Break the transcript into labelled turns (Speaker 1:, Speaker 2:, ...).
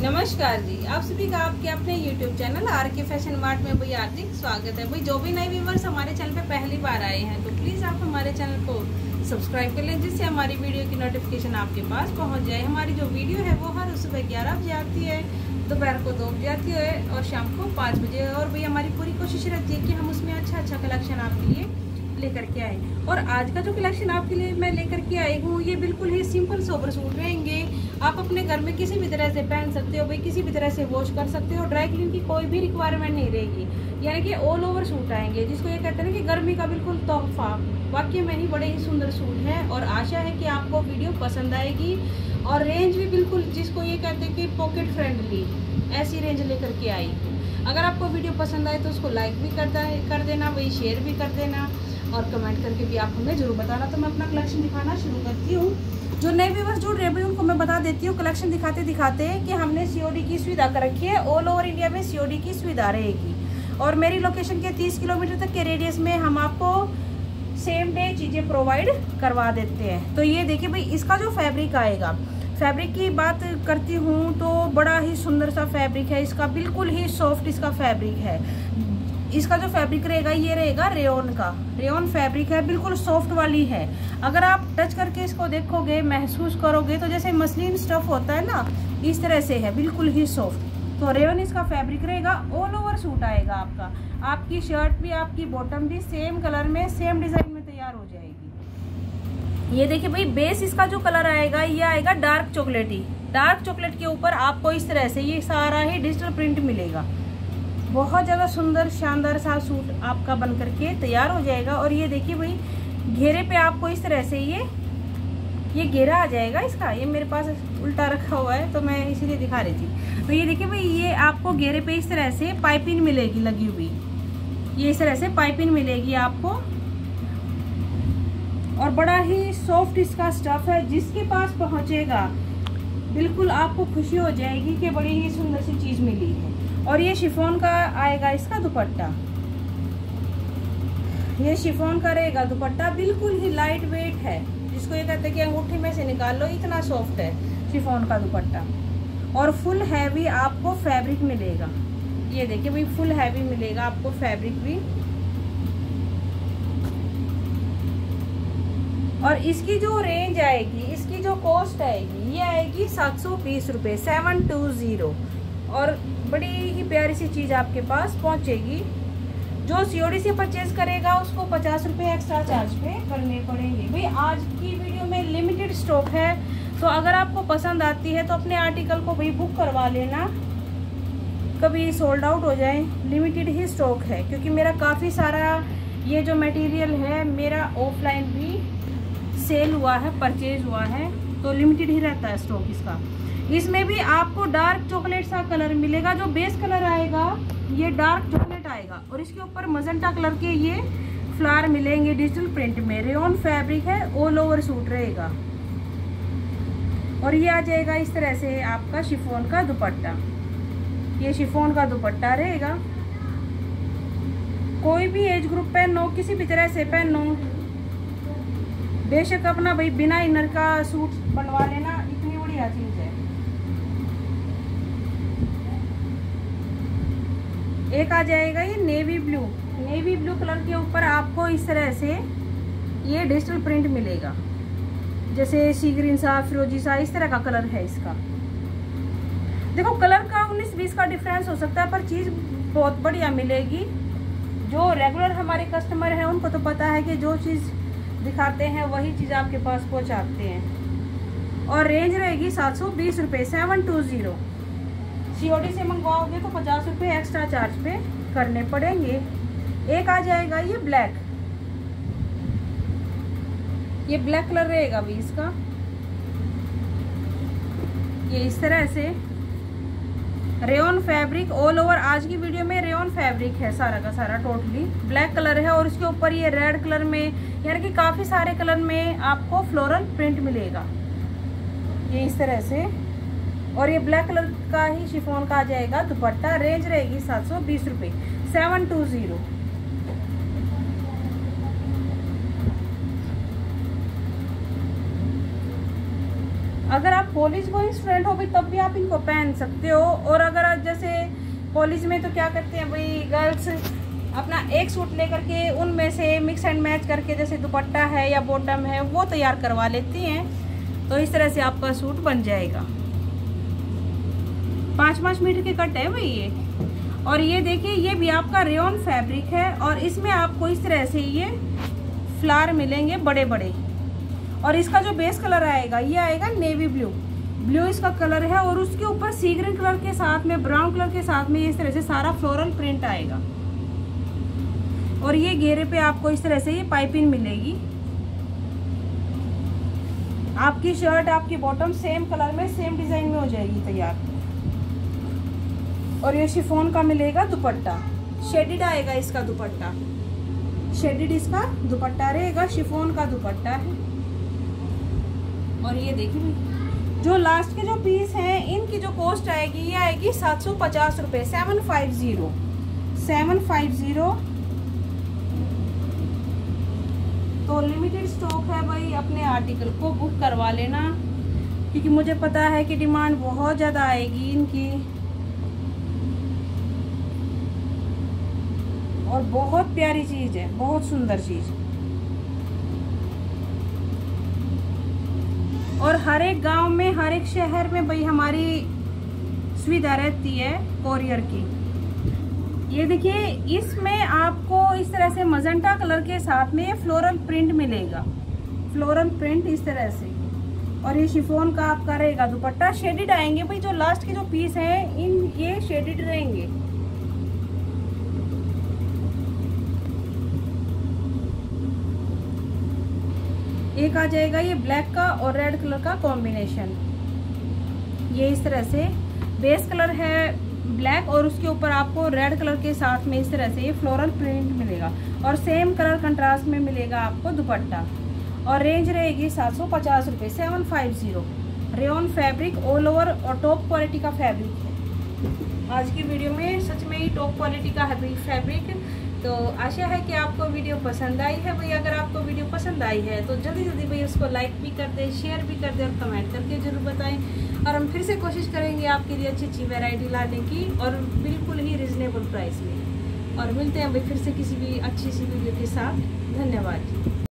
Speaker 1: नमस्कार जी, आप सभी का आपके अपने YouTube channel R K fashion mart में भाई हार्दिक स्वागत है। भाई, जो भी नए व्यूवर्स हमारे चैनल पे पहली बार आए हैं तो प्लीज़ आप हमारे चैनल को सब्सक्राइब कर लें, जिससे हमारी वीडियो की नोटिफिकेशन आपके पास पहुँच जाए। हमारी जो वीडियो है, वो हर सुबह ग्यारह बजे आती है, दोपहर को दो बजे आती है और शाम को पाँच बजे। और भाई, हमारी पूरी कोशिश रहती है कि हम उसमें अच्छा अच्छा कलेक्शन आपके लिए लेकर के आए। और आज का जो कलेक्शन आपके लिए मैं लेकर के आई हूँ, ये बिल्कुल ही सिंपल सोबर सूट रहेंगे। आप अपने घर में किसी भी तरह से पहन सकते हो, भाई, किसी भी तरह से वॉश कर सकते हो ड्राई क्लीन की कोई भी रिक्वायरमेंट नहीं रहेगी। यानी कि ऑल ओवर सूट आएँगे, जिसको ये कहते हैं कि गर्मी का बिल्कुल तोहफा। वाकई में ही बड़े ही सुंदर सूट है और आशा है कि आपको वीडियो पसंद आएगी। और रेंज भी बिल्कुल, जिसको ये कहते हैं कि पॉकेट फ्रेंडली ऐसी रेंज लेकर के आई अगर आपको वीडियो पसंद आए तो उसको लाइक भी करता है कर देना वही शेयर भी कर देना। और कमेंट करके भी आप हमें ज़रूर बताना। तो मैं अपना कलेक्शन दिखाना शुरू करती हूँ। जो नए व्यूवर्स जुड़ रहे हैं उनको मैं बता देती हूँ कलेक्शन दिखाते दिखाते कि हमने सीओडी की सुविधा कर रखी है। ऑल ओवर इंडिया में सीओडी की सुविधा रहेगी। और मेरी लोकेशन के 30 किलोमीटर तक के रेडियस में हम आपको सेम डे चीज़ें प्रोवाइड करवा देते हैं। तो ये देखिए भाई, इसका जो फैब्रिक आएगा फैब्रिक की बात करती हूँ तो बड़ा ही सुंदर सा फैब्रिक है। इसका बिल्कुल ही सॉफ्ट इसका फैब्रिक है। इसका जो फैब्रिक रहेगा, ये रहेगा रेन का। रेन फैब्रिक है, बिल्कुल सॉफ्ट वाली है। अगर आप टच करके इसको देखोगे, महसूस करोगे तो जैसे मसलिन स्टफ़ होता है ना, इस तरह से है, बिल्कुल ही सॉफ्ट तो रेवन इसका फैब्रिक रहेगा ऑल ओवर सूट आएगा आपका। आपकी शर्ट भी, आपकी बॉटम भी सेम कलर में सेम डिज़ाइन में तैयार हो जाएगी। ये देखिए भाई बेस इसका जो कलर आएगा, ये आएगा डार्क चॉकलेटी डार्क चॉकलेट के ऊपर आपको इस तरह से ये सारा ही डिजिटल प्रिंट मिलेगा। बहुत ज़्यादा सुंदर, शानदार सा सूट आपका बन करके तैयार हो जाएगा। और ये देखिए भाई, घेरे पे आपको इस तरह से ये ये घेरा आ जाएगा इसका। ये मेरे पास उल्टा रखा हुआ है तो मैं इसीलिए दिखा रही थी। तो ये देखिए भाई, ये आपको घेरे पे इस तरह से पाइपिंग मिलेगी लगी हुई। ये इस तरह से पाइपिंग मिलेगी आपको। और बड़ा ही सॉफ्ट इसका स्टफ़ है, जिसके पास पहुंचेगा, बिल्कुल आपको खुशी हो जाएगी कि बड़ी ही सुंदर सी चीज़ मिली है। और ये शिफोन का आएगा इसका दुपट्टा। ये शिफोन का रहेगा दुपट्टा, बिल्कुल ही लाइट वेट है, जिसको ये कहते हैं कि अंगूठी में से निकाल लो, इतना सॉफ्ट है शिफोन का दुपट्टा। और फुल हैवी आपको फैब्रिक मिलेगा। ये देखिए भाई फुल हैवी मिलेगा आपको फैब्रिक भी। और इसकी जो रेंज आएगी, इसकी जो कॉस्ट आएगी, ये आएगी सात सौ बीस रुपये सेवन टू ज़ीरो और बड़ी ही प्यारी सी चीज़ आपके पास पहुंचेगी। जो सीओडी से परचेज करेगा, उसको पचास रुपये एक्स्ट्रा चार्ज पे करने पड़ेंगे। भाई, आज की वीडियो में लिमिटेड स्टॉक है तो अगर आपको पसंद आती है तो अपने आर्टिकल को भाई बुक करवा लेना। कभी सोल्ड आउट हो जाए लिमिटेड ही स्टॉक है, क्योंकि मेरा काफ़ी सारा ये जो मटेरियल है, मेरा ऑफलाइन भी सेल हुआ है परचेज हुआ है तो लिमिटेड ही रहता है स्टॉक इसका। इसमें भी आपको डार्क चॉकलेट सा कलर मिलेगा, जो बेस कलर आएगा, ये डार्क चॉकलेट आएगा। और इसके ऊपर मजेंटा कलर के ये फ्लावर मिलेंगे डिजिटल प्रिंट में। रेन फैब्रिक है ऑल ओवर सूट रहेगा। और ये आ जाएगा इस तरह से आपका शिफोन का दुपट्टा। ये शिफोन का दुपट्टा रहेगा। कोई भी एज ग्रुप पहनो, किसी भी तरह से पहनो, बेशक अपना भाई बिना इनर का सूट बनवा लेना, इतनी बढ़िया चीज़ है। एक आ जाएगा ये navy blue navy blue colour के ऊपर आपको इस तरह से ये डिजिटल प्रिंट मिलेगा. जैसे सी ग्रीन सा, फिरोजी सा, इस तरह का कलर है इसका. देखो कलर का उन्नीस बीस का डिफरेंस हो सकता है, पर चीज़ बहुत बढ़िया मिलेगी. जो रेगुलर हमारे कस्टमर हैं, उनको तो पता है कि जो चीज़ दिखाते हैं, वही चीज़ आपके पास पहुंचाते हैं. और रेंज रहेगी सात सौ बीस रुपये सेवन टू ज़ीरो सीओडी से मंगवाओगे तो पचास रुपये एक्स्ट्रा चार्ज पे करने पड़ेंगे। एक आ जाएगा ये ब्लैक ये ब्लैक कलर रहेगा भी इसका। ये इस तरह से। रेन फैब्रिक ऑल ओवर आज की वीडियो में रेन फैब्रिक है सारा का सारा टोटली ब्लैक कलर है और इसके ऊपर ये रेड कलर में, यानी कि काफ़ी सारे कलर में आपको फ्लोरल प्रिंट मिलेगा। ये इस तरह से। और ये ब्लैक कलर का ही शिफोन का आ जाएगा, दुपट्टा रेंज रहेगी सात सौ बीस रुपये सेवन टू ज़ीरो अगर आप कॉलेज गोइंग स्टूडेंट हो, भाई, तब भी आप इनको पहन सकते हो। और अगर आप जैसे कॉलेज में तो क्या करते हैं, भाई गर्ल्स अपना एक सूट लेकर के उनमें से मिक्स एंड मैच करके जैसे दुपट्टा है या बॉटम है, वो तैयार करवा लेती हैं। तो इस तरह से आपका सूट बन जाएगा। पाँच पाँच मीटर के कट है भाई ये। और ये देखिए, ये भी आपका रेन फैब्रिक है और इसमें आपको इस तरह से ये फ्लावर मिलेंगे बड़े बड़े और इसका जो बेस कलर आएगा, ये आएगा नेवी ब्लू ब्लू इसका कलर है और उसके ऊपर सी ग्रीन कलर के साथ में ब्राउन कलर के साथ में इस तरह से सारा फ्लोरल प्रिंट आएगा। और ये घेरे पे आपको इस तरह से ये पाइपिंग मिलेगी। आपकी शर्ट आपकी बॉटम सेम कलर में सेम डिज़ाइन में हो जाएगी तैयार। और ये शिफोन का मिलेगा दुपट्टा। शेडिड आएगा इसका दुपट्टा। शेडिड इसका दुपट्टा रहेगा शिफोन का दुपट्टा है। और ये देखिए जो लास्ट के जो पीस हैं इनकी जो कॉस्ट आएगी ये आएगी सात सौ पचास रुपये seven five zero seven five zero तो लिमिटेड स्टॉक है भाई अपने आर्टिकल को बुक करवा लेना क्योंकि मुझे पता है कि डिमांड बहुत ज़्यादा आएगी इनकी। और बहुत प्यारी चीज़ है, बहुत सुंदर चीज़। और हर एक गाँव में, हर एक शहर में भाई हमारी सुविधा रहती है कोरियर की। ये देखिए, इसमें आपको इस तरह से मजंटा कलर के साथ में फ्लोरल प्रिंट मिलेगा। फ्लोरल प्रिंट इस तरह से। और ये शिफोन का आपका रहेगा दुपट्टा। शेडिड आएँगे भाई, जो लास्ट के जो पीस हैं, इन ये शेडिड रहेंगे। एक आ जाएगा ये ब्लैक का और रेड कलर का कॉम्बिनेशन ये इस तरह से बेस कलर है ब्लैक और उसके ऊपर आपको रेड कलर के साथ में इस तरह से ये फ्लोरल प्रिंट मिलेगा और सेम कलर कंट्रास्ट में मिलेगा आपको दुपट्टा. और रेंज रहेगी सात सौ पचास रुपये seven five zero rayon fabric all over और टॉप क्वालिटी का फैब्रिक है। आज की वीडियो में सच में ही टॉप क्वालिटी का फैब्रिक तो आशा है कि आपको वीडियो पसंद आई है। भाई, अगर आपको वीडियो पसंद आई है तो जल्दी जल्दी भाई उसको लाइक भी कर दें शेयर भी कर दें और कमेंट करके ज़रूर बताएँ। और हम फिर से कोशिश करेंगे आपके लिए अच्छी अच्छी वेराइटी लाने की और बिल्कुल ही रिजनेबल प्राइस में। और मिलते हैं भाई फिर से किसी भी अच्छी सी वीडियो के साथ। धन्यवाद।